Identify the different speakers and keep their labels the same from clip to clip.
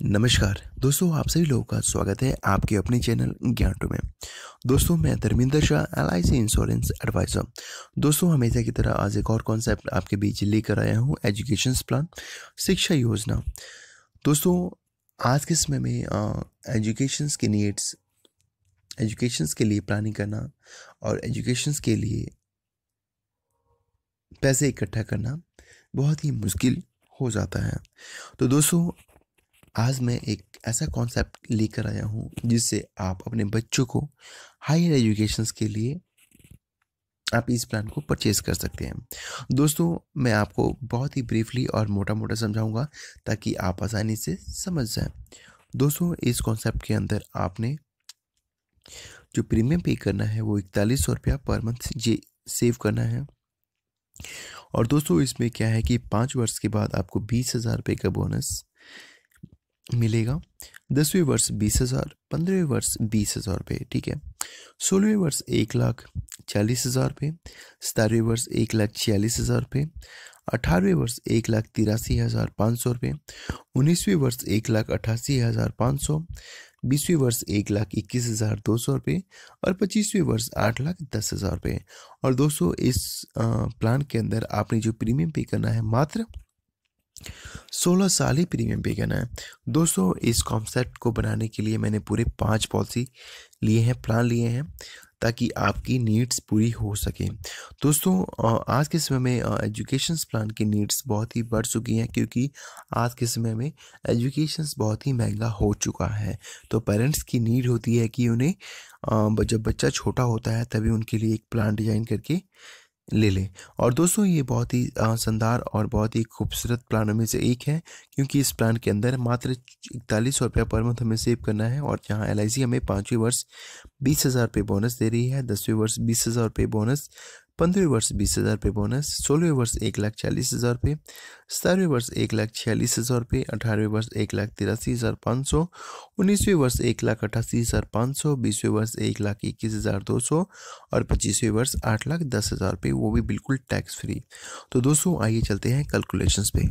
Speaker 1: नमस्कार। दोस्तों, आप सभी लोगों का स्वागत है आपके अपने चैनल ज्ञान टू में। दोस्तों, मैं Dharminder Shah L I C insurance advisor. दोस्तों, हमेशा की तरह आज एक और कॉन्सेप्ट आपके बीच लेकर आया हूँ, एजुकेशन प्लान, शिक्षा योजना। दोस्तों, आज के समय में एजुकेशन के नीड्स एजुकेशन के लिए प्लानिंग करना और एजुकेशन के लिए पैसे इकट्ठा करना बहुत ही मुश्किल हो जाता है। तो दोस्तों आज मैं एक ऐसा कॉन्सेप्ट लेकर आया हूँ जिससे आप अपने बच्चों को हायर एजुकेशन के लिए आप इस प्लान को परचेज कर सकते हैं। दोस्तों, मैं आपको बहुत ही ब्रीफली और मोटा मोटा समझाऊँगा ताकि आप आसानी से समझ जाएँ। दोस्तों, इस कॉन्सेप्ट के अंदर आपने जो प्रीमियम पे करना है वो इकतालीस सौ रुपया पर मंथ जे सेव करना है। और दोस्तों, इसमें क्या है कि पाँच वर्ष के बाद आपको बीस हज़ार रुपये का बोनस मिलेगा। दसवें वर्ष बीस हज़ार, पंद्रहवें वर्ष बीस हज़ार रुपये ठीक है? सोलहवें वर्ष एक लाख चालीस हज़ार रुपये सतारहवें वर्ष एक लाख छियालीस हज़ार रुपये अठारहवें वर्ष एक लाख तिरासी हज़ार पाँच सौ रुपये उन्नीसवें वर्ष एक लाख अट्ठासी हज़ार पाँच सौ, बीसवें वर्ष एक लाख इक्कीस हज़ार दो सौ रुपये और पच्चीसवें वर्ष आठ लाख दस हज़ार रुपये और दोस्तों, इस प्लान के अंदर आपने जो प्रीमियम पे करना है, मात्र सोलह साल ही प्रीमियम पे करना है। दोस्तों, इस कॉन्सेप्ट को बनाने के लिए मैंने पूरे पाँच पॉलिसी लिए हैं प्लान लिए हैं, ताकि आपकी नीड्स पूरी हो सके। दोस्तों आज के समय में एजुकेशन प्लान की नीड्स बहुत ही बढ़ चुकी हैं, क्योंकि आज के समय में एजुकेशन बहुत ही महँगा हो चुका है। तो पेरेंट्स की नीड होती है कि उन्हें जब बच्चा छोटा होता है, तभी उनके लिए एक प्लान डिज़ाइन करके ले लें। और दोस्तों, ये बहुत ही शानदार और बहुत ही खूबसूरत प्लानों में से एक है, क्योंकि इस प्लान के अंदर मात्र इकतालीस सौ रुपया पर मंथ हमें सेव करना है और जहाँ एल हमें पाँचवें वर्ष बीस हज़ार रुपये बोनस दे रही है। दसवें वर्ष बीस हज़ार रुपये बोनस पंद्रहवें वर्ष बीस हज़ार रुपये बोनस सोलहवें वर्ष एक लाख चालीस हज़ार रुपये सतारहवें वर्ष एक लाख छियालीस हज़ार रुपये अठारहवें वर्ष एक लाख तिरासी हज़ार पाँच सौ, उन्नीसवें वर्ष एक लाख अट्ठासी हज़ार पाँच सौ, बीसवें वर्ष एक लाख इक्कीस हज़ार दो सौ और पच्चीसवें वर्ष आठ लाख दस हज़ार रुपये वो भी बिल्कुल टैक्स फ्री तो दोस्तों, आइए चलते हैं कैलकुलेशंस पे।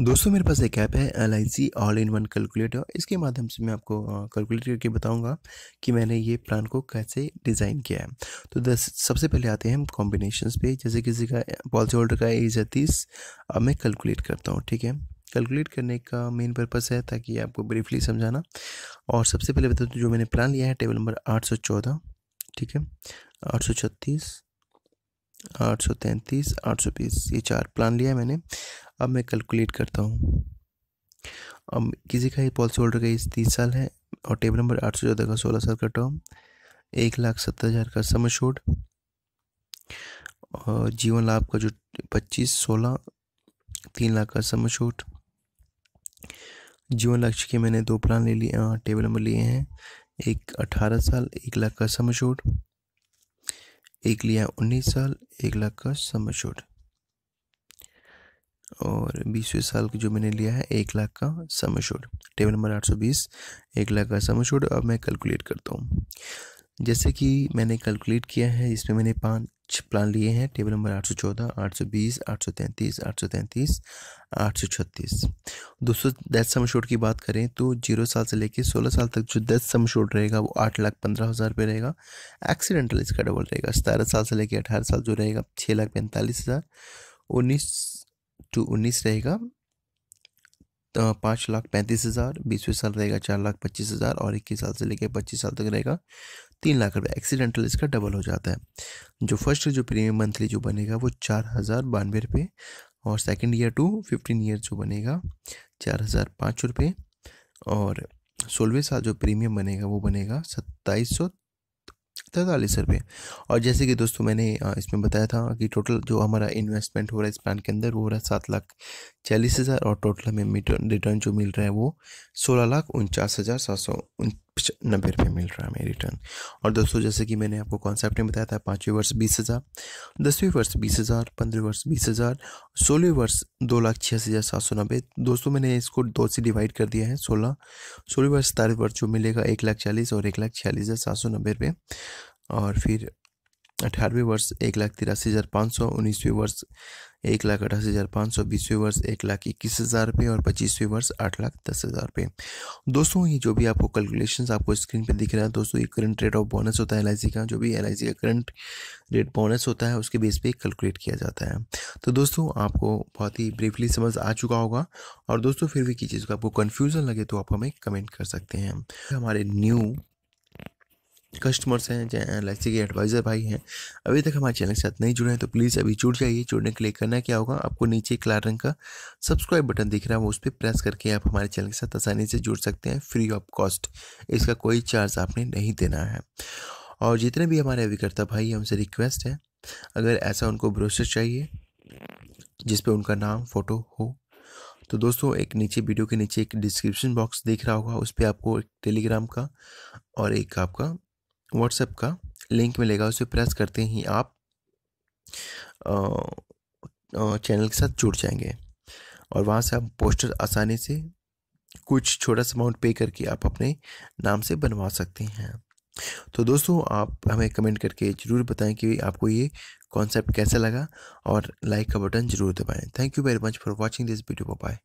Speaker 1: दोस्तों, मेरे पास एक ऐप है L I C all in one calculator इसके माध्यम से मैं आपको कैलकुलेट करके बताऊँगा कि मैंने ये प्लान को कैसे डिज़ाइन किया है। तो दस सबसे पहले आते हैं हम कॉम्बिनेशंस पे। जैसे किसी का पॉलिसी होल्डर का एज है तीस, अब मैं कैलकुलेट करता हूँ, ठीक है? कैलकुलेट करने का मेन पर्पज़ है ताकि आपको ब्रीफली समझाना। और सबसे पहले बता दूँ जो मैंने प्लान लिया है टेबल नंबर आठ सौ चौदह, ठीक है? आठ सौ छत्तीस, आठ सौ तैंतीस, आठ सौ बीस, ये चार प्लान लिया है मैंने। अब मैं कैलकुलेट करता हूँ। अब किसी का ही पॉलिसी होल्डर का एज तीस साल है और टेबल नंबर आठ सौ चौदह का, सोलह साल का टर्म एक लाख सत्तर हज़ार का सम शोड और जीवन लाभ का जो पच्चीस, सोलह, तीन लाख का सम शोट जीवन लक्ष्य के मैंने दो प्लान ले लिए टेबल नंबर लिए हैं। एक अठारह साल, एक लाख का सम शोट एक लिया उन्नीस साल, एक लाख का सम शोट और बीसवें साल की जो मैंने लिया है, एक लाख का सम शोड टेबल नंबर आठ सौ बीस, एक लाख का सम शोड अब मैं कैलकुलेट करता हूँ। जैसे कि मैंने कैलकुलेट किया है, इसमें मैंने पाँच प्लान लिए हैं। टेबल नंबर आठ सौ चौदह, आठ सौ बीस, आठ सौ तैंतीस, आठ सौ तैंतीस, आठ सौ छत्तीस। दोस्तों डेथ सम शोड की बात करें तो ज़ीरो साल से लेकर सोलह साल तक जो डेथ सम रहेगा, वो आठ लाख पंद्रह हज़ार रुपये रहेगा। एक्सीडेंटल इसका डबल रहेगा। सतारह साल से लेकर अठारह साल जो रहेगा छः लाख पैंतालीस हज़ार। उन्नीस टू उन्नीस रहेगा तो पाँच लाख पैंतीस हज़ार, बीसवें साल रहेगा चार लाख पच्चीस हज़ार और इक्कीस साल से लेकर पच्चीस साल तक रहेगा तीन लाख रुपये एक्सीडेंटल इसका डबल हो जाता है। जो फ़र्स्ट जो प्रीमियम मंथली जो बनेगा वो चार हज़ार बानवे रुपये और second year two fifteen year जो बनेगा चार हज़ार पाँच रुपये और सोलहवें साल जो प्रीमियम बनेगा वो बनेगा सत्ताईस सौ तैंतालीस रुपये और जैसे कि दोस्तों मैंने इसमें बताया था कि टोटल जो हमारा इन्वेस्टमेंट हो रहा है इस प्लान के अंदर वो हो रहा है सात लाख चालीस हज़ार और टोटल हमें रिटर्न जो मिल रहा है वो सोलह लाख उनचास हज़ार सात सौ नब्बे रुपये मिल रहा है हमें रिटर्न और दोस्तों, जैसे कि मैंने आपको कॉन्सेप्ट में बताया था, पाँचवें वर्ष बीस हज़ार, दसवें वर्ष बीस हज़ार पंद्रह वर्ष बीस हज़ार, सोलहवें वर्ष दो लाख छियासी हज़ार सात सौ नब्बे। दोस्तों, मैंने इसको दो से डिवाइड कर दिया है, सोलह। सोलह वर्ष सतारह वर्ष जो मिलेगा, एक लाख चालीस और एक लाख छियालीस हज़ार सात सौ नब्बे रुपये। और फिर अठारहवें वर्ष, एक लाख तिरासी हज़ार पाँच सौ, उन्नीसवें वर्ष, एक लाख अठासी हज़ार पाँच सौ, बीसवें वर्ष, एक लाख इक्कीस हज़ार रुपये और पच्चीसवें वर्ष, आठ लाख दस हज़ार रुपये। दोस्तों, ये जो भी आपको कैलकुलेशन आपको स्क्रीन पर दिख रहा है, दोस्तों, ये करंट रेट ऑफ़ बोनस होता है एलआईसी का, जो भी एलआईसी का करंट रेट बोनस होता है, उसके बेस पे कैलकुलेट किया जाता है। तो दोस्तों, आपको बहुत ही ब्रीफली समझ आ चुका होगा और दोस्तों, फिर भी किसी चीज़ का आपको कन्फ्यूज़न लगे तो आप हमें कमेंट कर सकते हैं। हमारे न्यू कस्टमर्स हैं चाहे एल के एडवाइज़र भाई हैं। अभी तक हमारे चैनल के साथ नहीं जुड़े हैं तो प्लीज़ अभी जुड़ जाइए। जुड़ने के लिए करना क्या होगा, आपको नीचे एक लाल रंग का सब्सक्राइब बटन दिख रहा है वो उस पर प्रेस करके आप हमारे चैनल के साथ आसानी से जुड़ सकते हैं फ्री ऑफ़ कॉस्ट इसका कोई चार्ज आपने नहीं देना है। और जितने भी हमारे अभिकर्ता भाई हैं, उनसे रिक्वेस्ट है, अगर ऐसा उनको ब्रोशर चाहिए, जिस पे उनका नाम फ़ोटो हो तो दोस्तों, एक नीचे वीडियो के नीचे एक डिस्क्रिप्शन बॉक्स दिख रहा होगा, उस पर आपको एक टेलीग्राम का और एक आपका व्हाट्सएप का लिंक मिलेगा, उसे प्रेस करते ही आप चैनल के साथ जुड़ जाएँगे। और वहाँ से आप पोस्टर आसानी से कुछ छोटा सा अमाउंट पे करके आप अपने नाम से बनवा सकते हैं। तो दोस्तों, आप हमें कमेंट करके ज़रूर बताएँ कि आपको ये कॉन्सेप्ट कैसा लगा और लाइक का बटन ज़रूर दबाएँ। Thank you very much for watching this video bye